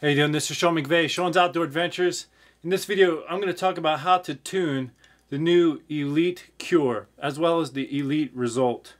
Hey, you doing? This is Sean McVay, Sean's Outdoor Adventures. In this video, I'm going to talk about how to tune the new Elite Kure, as well as the Elite Rezult.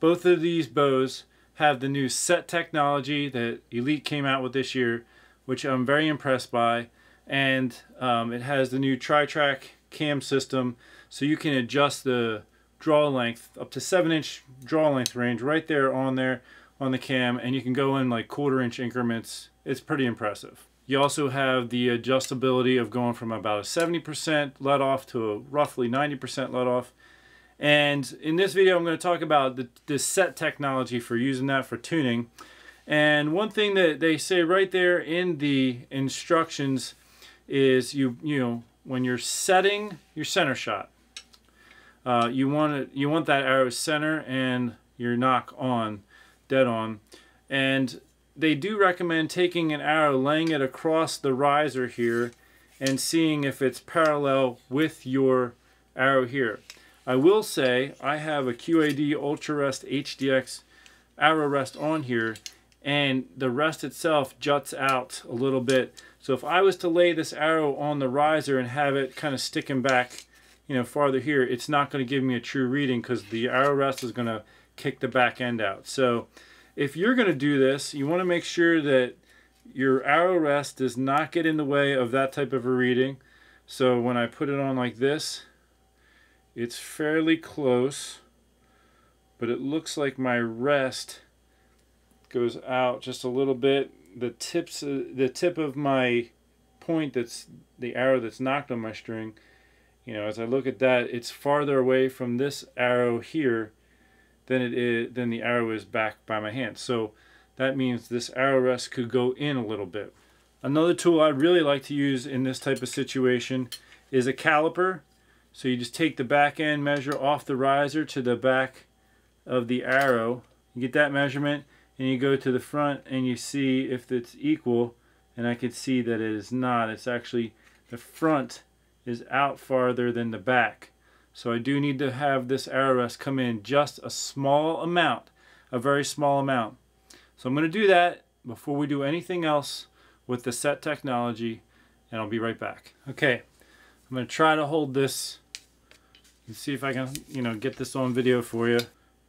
Both of these bows have the new set technology that Elite came out with this year, which I'm very impressed by. And um, it has the new tri-track cam system, so you can adjust the draw length up to 7 inch draw length range right there on there on the cam, and you can go in like quarter inch increments it's pretty impressive. You also have the adjustability of going from about a 70% let off to a roughly 90% let off. And in this video, I'm going to talk about the, the set technology for using that for tuning. And one thing that they say right there in the instructions is you, you know, when you're setting your center shot, uh, you want it, you want that arrow center and your nock on, dead on. And they do recommend taking an arrow, laying it across the riser here, and seeing if it's parallel with your arrow here. I will say I have a QAD Ultra Rest HDX arrow rest on here, and the rest itself juts out a little bit. So if I was to lay this arrow on the riser and have it kind of sticking back, you know, farther here, it's not going to give me a true reading because the arrow rest is going to kick the back end out. So if you're going to do this, you want to make sure that your arrow rest does not get in the way of that type of a reading. So when I put it on like this, it's fairly close, but it looks like my rest goes out just a little bit. The tips, uh, the tip of my point that's the arrow that's nocked on my string, you know, as I look at that, it's farther away from this arrow here than it is than the arrow is back by my hand. So that means this arrow rest could go in a little bit. Another tool I really like to use in this type of situation is a caliper. So you just take the back end measure off the riser to the back of the arrow. You get that measurement and you go to the front and you see if it's equal and I can see that it is not. It's actually the front is out farther than the back. So I do need to have this arrow rest come in just a small amount, a very small amount. So I'm going to do that before we do anything else with the set technology and I'll be right back. Okay, I'm going to try to hold this and see if I can, you know, get this on video for you.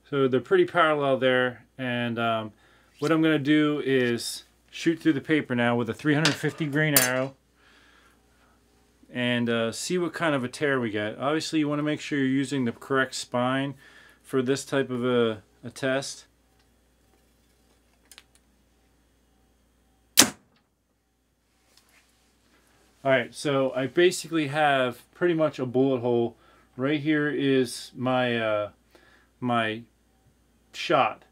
So they're pretty parallel there and um, what I'm going to do is shoot through the paper now with a 350 grain arrow and uh, see what kind of a tear we get. Obviously you want to make sure you're using the correct spine for this type of a, a test. Alright, so I basically have pretty much a bullet hole. Right here is my uh, my shot.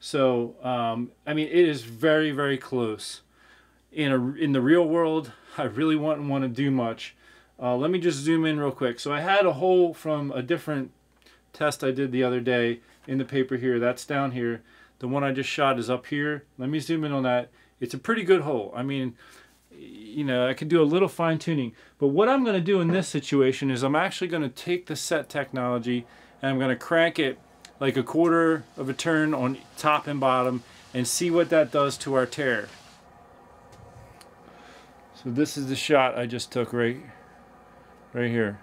So, um, I mean, it is very, very close. In, a, in the real world, I really wouldn't want to do much. Uh, let me just zoom in real quick. So I had a hole from a different test I did the other day in the paper here. That's down here. The one I just shot is up here. Let me zoom in on that. It's a pretty good hole. I mean, you know, I can do a little fine tuning. But what I'm going to do in this situation is I'm actually going to take the set technology and I'm going to crank it like a quarter of a turn on top and bottom and see what that does to our tear. So this is the shot I just took right right here.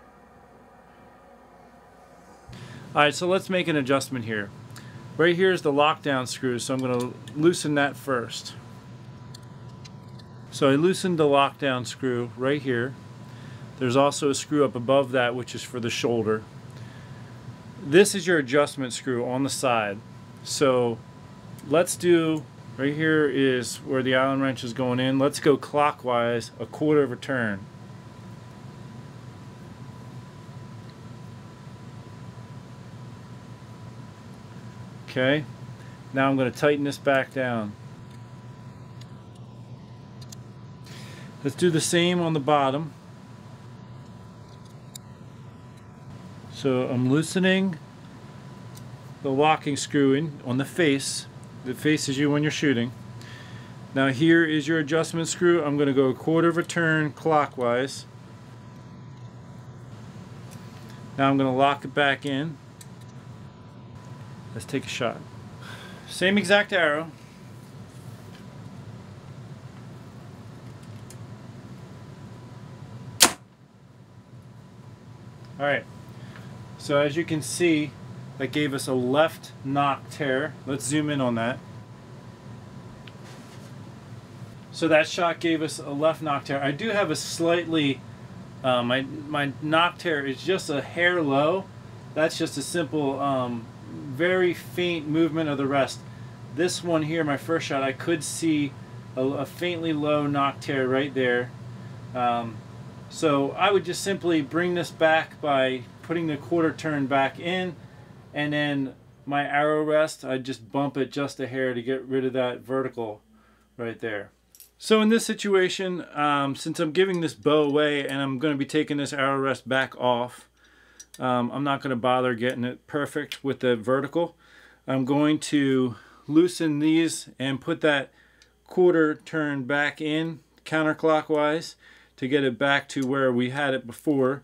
Alright, so let's make an adjustment here. Right here is the lockdown screw, so I'm going to loosen that first. So I loosened the lockdown screw right here. There's also a screw up above that which is for the shoulder. This is your adjustment screw on the side. So let's do, right here is where the Allen wrench is going in. Let's go clockwise a quarter of a turn. Okay, now I'm going to tighten this back down. Let's do the same on the bottom. So I'm loosening the locking screw in on the face that faces you when you're shooting. Now here is your adjustment screw. I'm going to go a quarter of a turn clockwise. Now I'm going to lock it back in. Let's take a shot. Same exact arrow. All right, so as you can see, that gave us a left nock tear. Let's zoom in on that. So that shot gave us a left nock tear. I do have a slightly, um, my, my nock tear is just a hair low. That's just a simple um, very faint movement of the rest. This one here, my first shot, I could see a, a faintly low nock tear right there. Um, so I would just simply bring this back by putting the quarter turn back in and then my arrow rest, I just bump it just a hair to get rid of that vertical right there. So in this situation, um, since I'm giving this bow away and I'm going to be taking this arrow rest back off, um, I'm not going to bother getting it perfect with the vertical. I'm going to loosen these and put that quarter turn back in counterclockwise to get it back to where we had it before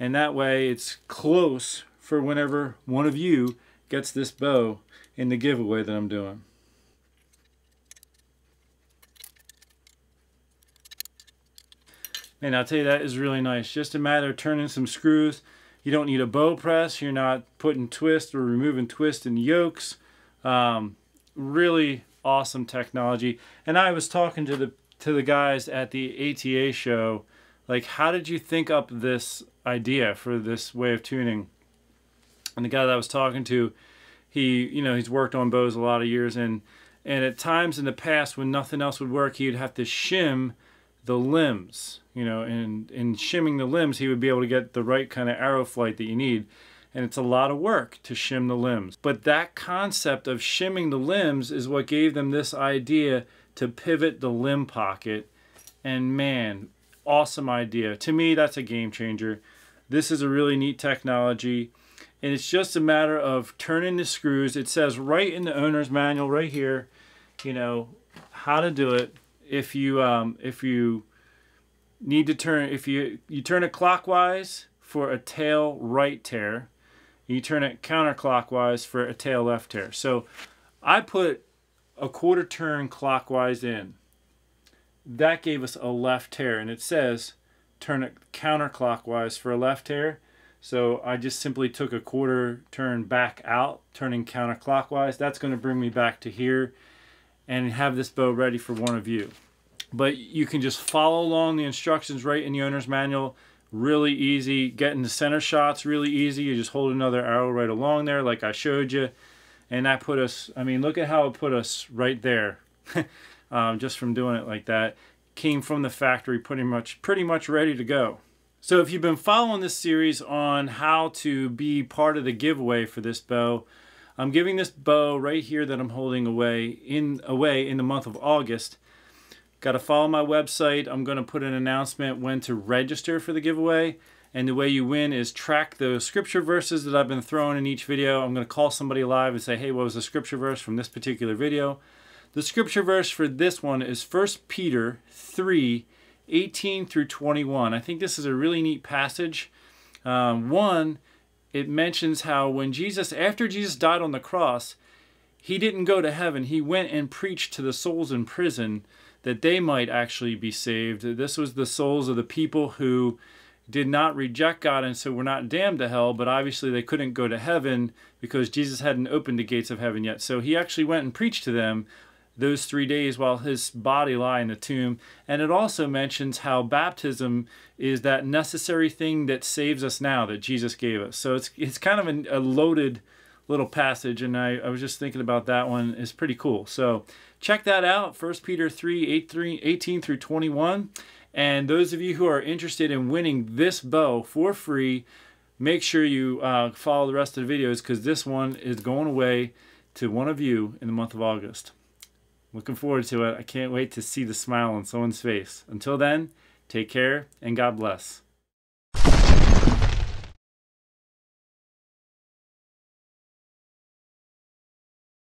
and that way it's close for whenever one of you gets this bow in the giveaway that I'm doing. And I'll tell you that is really nice. Just a matter of turning some screws. You don't need a bow press. You're not putting twist or removing twist in yokes. Um, really awesome technology. And I was talking to the to the guys at the ATA show, like, how did you think up this idea for this way of tuning? And the guy that I was talking to, he, you know, he's worked on bows a lot of years, and and at times in the past when nothing else would work, he'd have to shim the limbs, you know, and in shimming the limbs, he would be able to get the right kind of arrow flight that you need and it's a lot of work to shim the limbs. But that concept of shimming the limbs is what gave them this idea to pivot the limb pocket. And man, awesome idea. To me, that's a game changer. This is a really neat technology. And it's just a matter of turning the screws. It says right in the owner's manual right here, you know, how to do it. If you um, if you need to turn, if you, you turn it clockwise for a tail right tear, you turn it counterclockwise for a tail left tear. So I put a quarter turn clockwise in. That gave us a left tear and it says turn it counterclockwise for a left tear. So I just simply took a quarter turn back out, turning counterclockwise. That's going to bring me back to here and have this bow ready for one of you. But you can just follow along the instructions right in the owner's manual really easy. Getting the center shots really easy. You just hold another arrow right along there like I showed you. And that put us, I mean, look at how it put us right there. um, just from doing it like that. Came from the factory pretty much, pretty much ready to go. So if you've been following this series on how to be part of the giveaway for this bow, I'm giving this bow right here that I'm holding away in away in the month of August Got to follow my website. I'm going to put an announcement when to register for the giveaway. And the way you win is track the scripture verses that I've been throwing in each video. I'm going to call somebody live and say, hey, what was the scripture verse from this particular video? The scripture verse for this one is 1 Peter 3, 18 through 21. I think this is a really neat passage. Um, one, it mentions how when Jesus, after Jesus died on the cross, he didn't go to heaven. He went and preached to the souls in prison that they might actually be saved. This was the souls of the people who did not reject God and so were not damned to hell, but obviously they couldn't go to heaven because Jesus hadn't opened the gates of heaven yet. So he actually went and preached to them those three days while his body lay in the tomb. And it also mentions how baptism is that necessary thing that saves us now that Jesus gave us. So it's it's kind of a, a loaded little passage, and I, I was just thinking about that one. It's pretty cool. So check that out 1 Peter 3 18 through 21. And those of you who are interested in winning this bow for free, make sure you uh, follow the rest of the videos because this one is going away to one of you in the month of August. Looking forward to it. I can't wait to see the smile on someone's face. Until then, take care and God bless.